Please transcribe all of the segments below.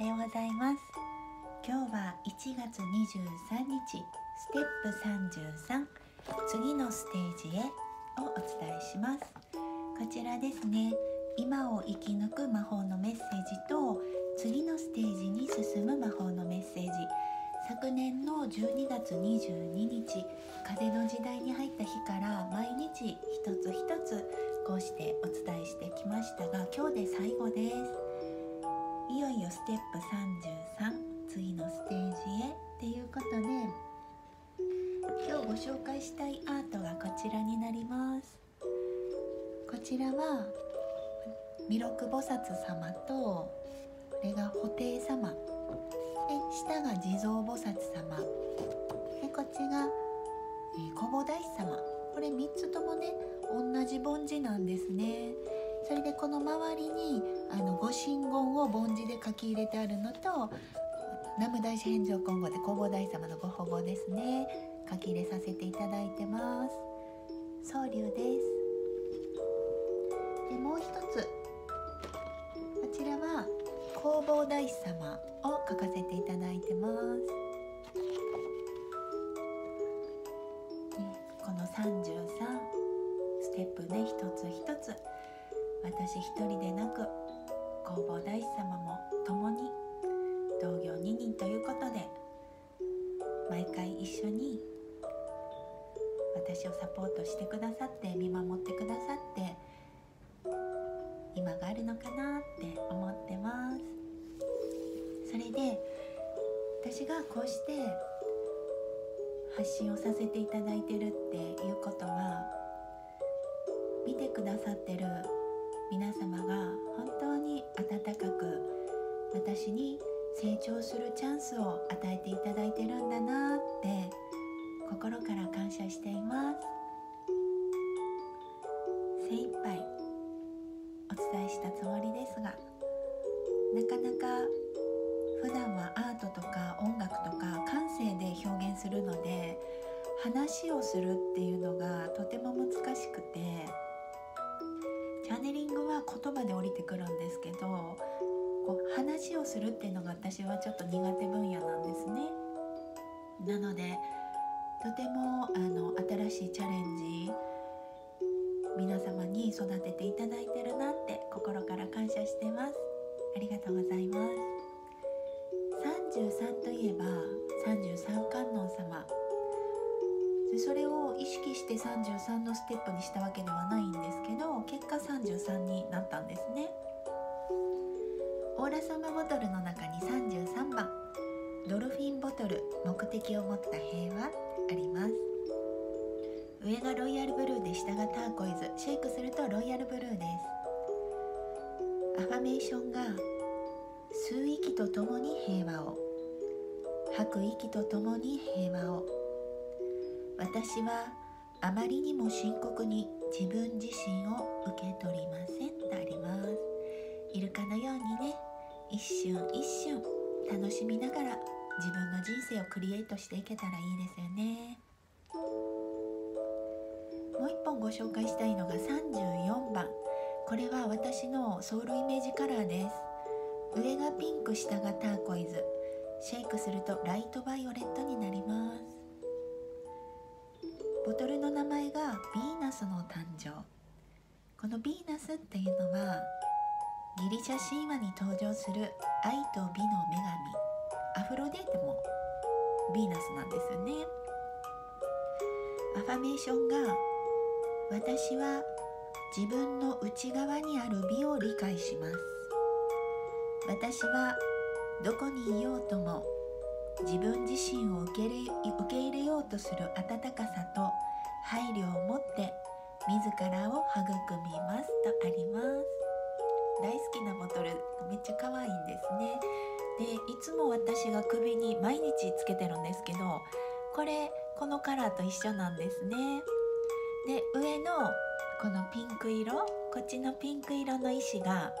おはようございます。今日は1月23日ステップ33次のステージへをお伝えします。こちらですね。今を生き抜く魔法のメッセージと次のステージに進む魔法のメッセージ。昨年の12月22日風の時代に入った日から毎日一つ一つこうしてお伝えしてきましたが今日で最後です。ステップ33次のステージへっていうことで今日ご紹介したいアートがこちらになります。こちらは弥勒菩薩様とこれが布袋様。で下が地蔵菩薩様。でこっちが小菩提様。これ3つともね同じ梵字なんですね。それでこの周りにあのご神言を梵字で書き入れてあるのと南無大師返上今後で弘法大様のご保護ですね。書き入れさせていただいてます。僧侶です。でもう一つ。こちらは弘法大師様を書かせていただいてます。この33ステップね一つ一つ。私一人でなく弘法大師様も共に同業2人ということで毎回一緒に私をサポートしてくださって見守ってくださって今があるのかなって思ってます。それで私がこうして発信をさせていただいてるっていうことは見てくださってる皆様が本当に温かく私に成長するチャンスを与えていただいてるんだなって心から感謝しています。精一杯お伝えしたつもりですがなかなか普段はアートとか音楽とか感性で表現するので話をするっていうのがとても難しくてャネリングは言葉で降りてくるんですけどこう話をするっていうのが私はちょっと苦手分野なんですね。なのでとてもあの新しいチャレンジ皆様に育てていただいてるなって心から感謝してます。ありがとうございます。33といえば33観音様。でそれを意識して33のステップにしたわけではないんですけど結果33になったんですね。オーラサマボトルの中に33番ドルフィンボトル目的を持った平和あります。上がロイヤルブルーで下がターコイズシェイクするとロイヤルブルーです。アファメーションが吸う息とともに平和を吐く息とともに平和を私はあまりにも深刻に自分自身を受け取りませんとあります。イルカのようにね一瞬一瞬楽しみながら自分の人生をクリエイトしていけたらいいですよね。もう一本ご紹介したいのが34番。これは私のソウルイメージカラーです。上がピンク下がターコイズ。シェイクするとライトバイオレットになります。ボトルの名前がヴィーナスの誕生。このヴィーナスっていうのはギリシャ神話に登場する愛と美の女神アフロデーテもヴィーナスなんですよね。アファメーションが私は自分の内側にある美を理解します。私はどこにいようとも自分自身を受け入れ受け入れようとする温かさと配慮を持って自らを育みますとあります。大好きなボトルめっちゃ可愛いんですね。でいつも私が首に毎日つけてるんですけどこれこのカラーと一緒なんですね。で上のこのピンク色こっちのピンク色の石が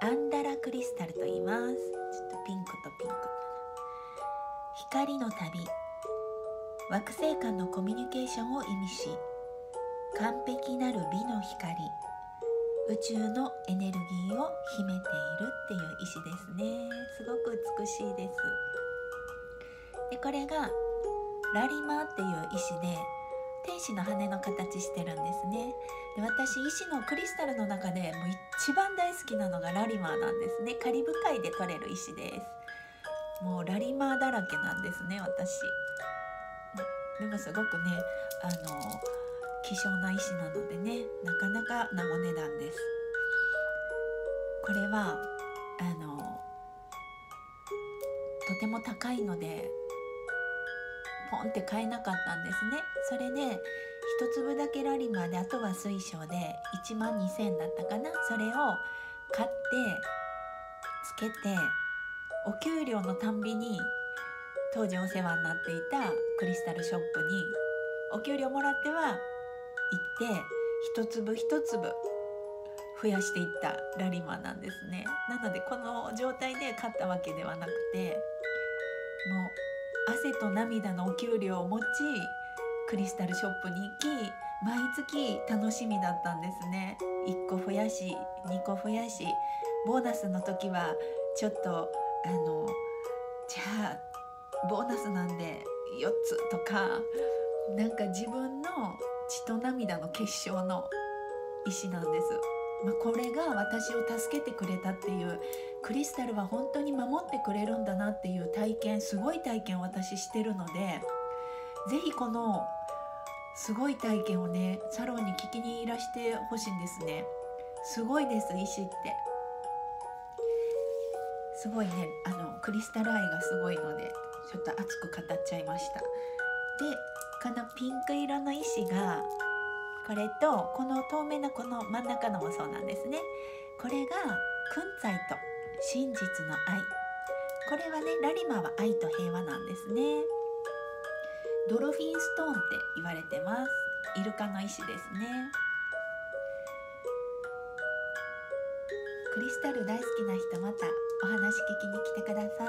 アンダラクリスタルと言います。ちょっとピンクとピンク光の旅。惑星間のコミュニケーションを意味し完璧なる美の光。宇宙のエネルギーを秘めているっていう石ですね。すごく美しいです。でこれがラリマっていう石で天使の羽の形してるんですね。で私石のクリスタルの中でもう一番大好きなのがラリマーなんですね。カリブ海で取れる石です。もうラリマーだらけなんですね私。でもすごくねあの希少な石なのでねなかなかなお値段です。これはあのとても高いのでポンって買えなかったんですね。それで一粒だけラリマーであとは水晶で1万2,000円だったかな。それを買ってつけてお給料のたんびに当時お世話になっていたクリスタルショップにお給料もらっては行って一粒一粒増やしていったラリマなんですね。なのでこの状態で買ったわけではなくてもう汗と涙のお給料を持ちクリスタルショップに行き毎月楽しみだったんですね。1個増やし2個増やしボーナスの時はちょっとあのじゃあボーナスなんで4つとかなんか自分の血と涙の結晶の石なんです。まあ、これが私を助けてくれたっていうクリスタルは本当に守ってくれるんだなっていう体験すごい体験を私してるので是非このすごい体験をねサロンに聞きにいらしてほしいんですねすごいです石ってすごいねあのクリスタル愛がすごいのでちょっと熱く語っちゃいました。でこのピンク色の石がこれとこの透明なこの真ん中のもそうなんですね。これが訓在と真実の愛。これはねラリマは愛と平和なんですね。ドルフィンストーンって言われてます。イルカの石ですね。クリスタル大好きな人またお話聞きに来てください。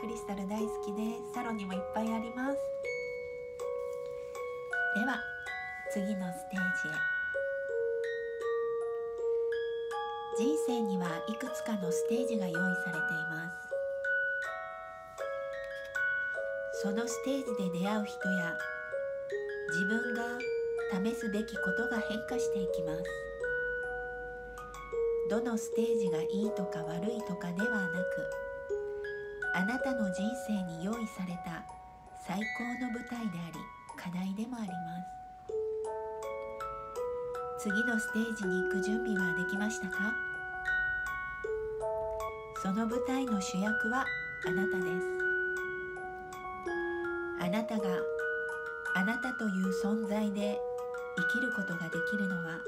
クリスタル大好きですサロンにもいっぱいあります。では次のステージへ。人生にはいくつかのステージが用意されています。そのステージで出会う人や自分が試すべきことが変化していきます。どのステージがいいとか悪いとかではなくあなたの人生に用意された最高の舞台であり課題でもあります。次のステージに行く準備はできましたか？その舞台の主役はあなたです。あなたがあなたという存在で生きることができるのは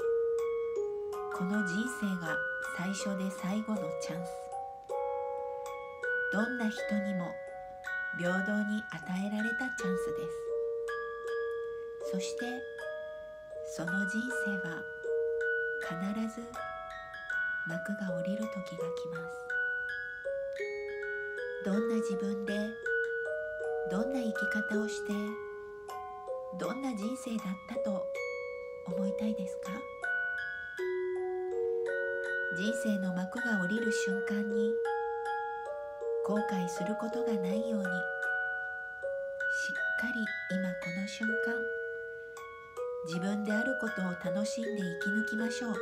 この人生が最初で最後のチャンス。どんな人にも平等に与えられたチャンスです。そしてその人生は必ず幕が下りる時が来ます。どんな自分でどんな生き方をしてどんな人生だったと思いたいですか？人生の幕が下りる瞬間に後悔することがないようにしっかり今この瞬間自分であることを楽しんで生き抜きましょう。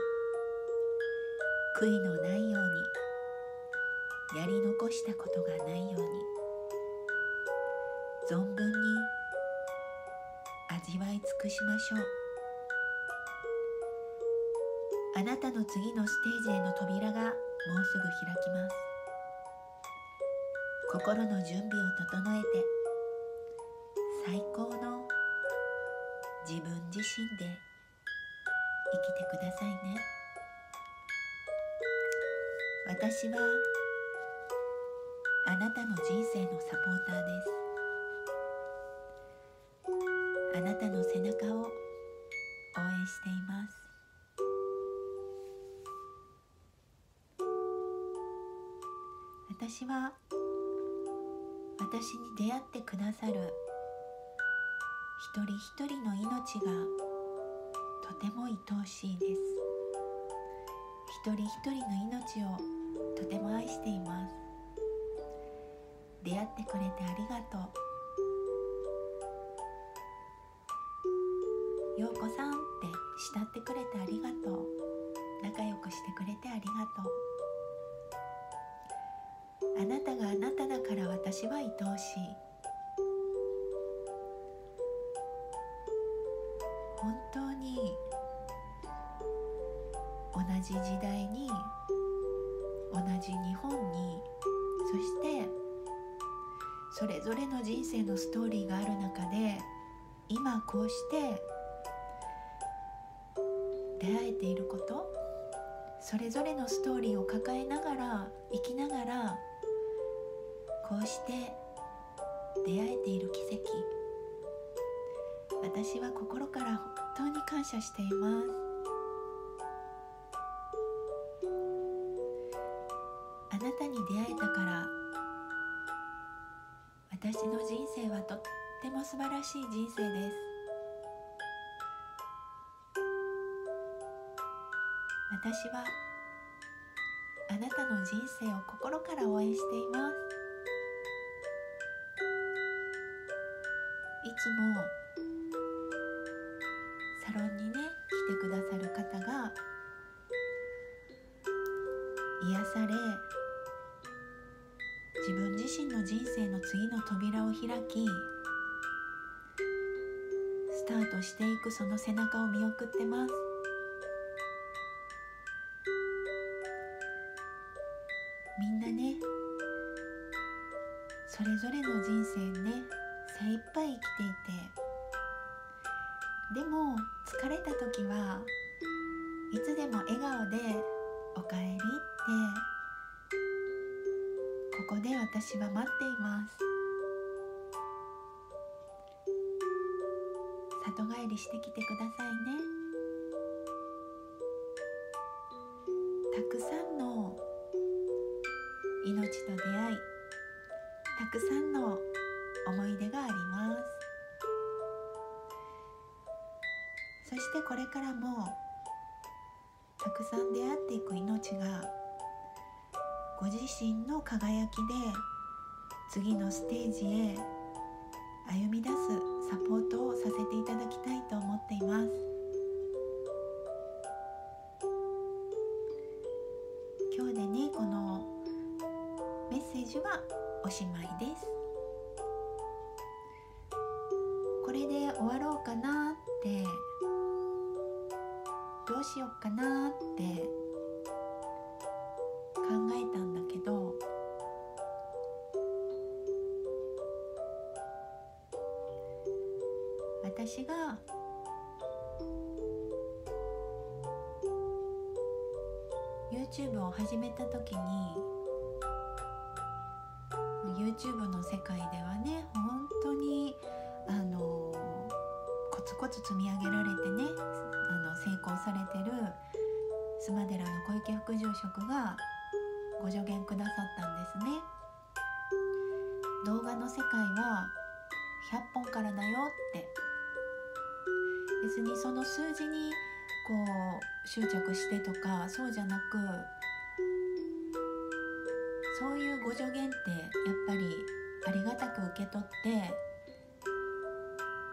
悔いのないようにやり残したことがないように存分に味わい尽くしましょう。あなたの次のステージへの扉がもうすぐ開きます。心の準備を整えて最高の自分自身で生きてくださいね。私はあなたの人生のサポーターです。あなたの背中を応援しています。私は私に出会ってくださる一人一人の命がとても愛おしいです。一人一人の命をとても愛しています。出会ってくれてありがとう。ようこさんって慕ってくれてありがとう。仲良くしてくれてありがとう。あなたがあなただから私は愛おしい。本当に同じ時代に同じ日本にそしてそれぞれの人生のストーリーがある中で今こうして出会えていることそれぞれのストーリーを抱えながら生きながらこうして出会えている奇跡私は心から本当に感謝していますあなたに出会えたから私の人生はとっても素晴らしい人生です私はあなたの人生を心から応援しています。つもサロンにね来てくださる方が癒され自分自身の人生の次の扉を開きスタートしていくその背中を見送ってます。れた時はいつでも笑顔で「おかえり」ってここで私は待っています里帰りしてきてくださいねたくさんの命と出会いたくさんの思い出がありますそしてこれからもたくさん出会っていく命がご自身の輝きで次のステージへ歩み出すサポートをさせていただきたいと思っています。今日でねこのメッセージはおしまいです。どうしようかなって考えたんだけど私が「YouTube を始めた時に YouTube の世界ではね積み上げられてねあの成功されてる須磨寺の小池副住職がご助言くださったんですね。動画の世界は100本からだよって。別にその数字にこう執着してとかそうじゃなくそういうご助言ってやっぱりありがたく受け取って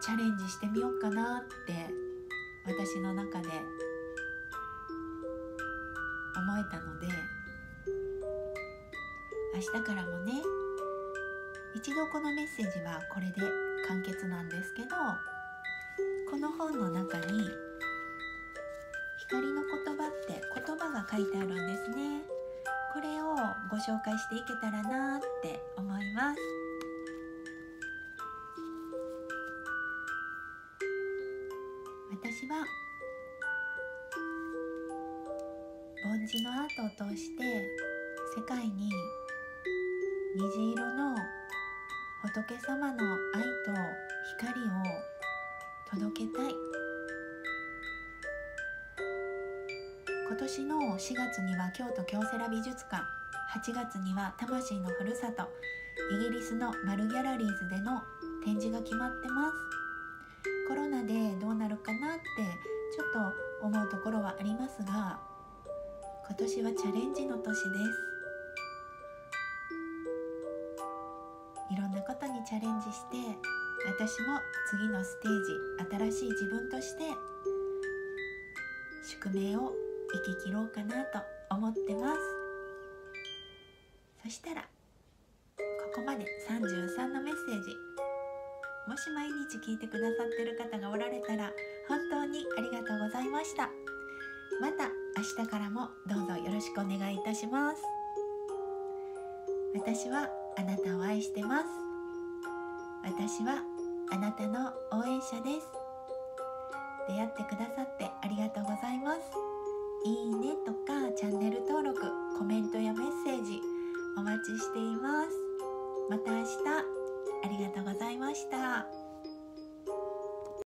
チャレンジしてみようかなって私の中で思えたので明日からもね一度このメッセージはこれで完結なんですけどこの本の中に光の言葉って言葉が書いてあるんですね。これをご紹介していけたらなって思います。私は梵字のアートを通して世界に虹色の仏様の愛と光を届けたい。今年の4月には京都京セラ美術館。8月には魂のふるさとイギリスのマルギャラリーズでの展示が決まってます。ところはありますが今年はチャレンジの年です。いろんなことにチャレンジして私も次のステージ新しい自分として宿命を生き切ろうかなと思ってます。そしたらここまで33のメッセージ。もし毎日聞いてくださってる方がおられたら本当にありがとうございました。また明日からもどうぞよろしくお願いいたします。私はあなたを愛してます。私はあなたの応援者です。出会ってくださってありがとうございます。いいねとかチャンネル登録コメントやメッセージお待ちしています。また明日。ありがとうございました。